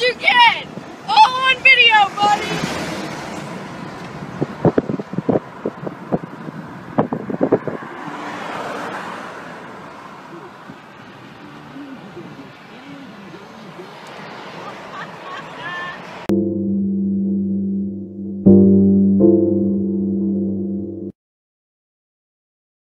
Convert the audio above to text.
you get?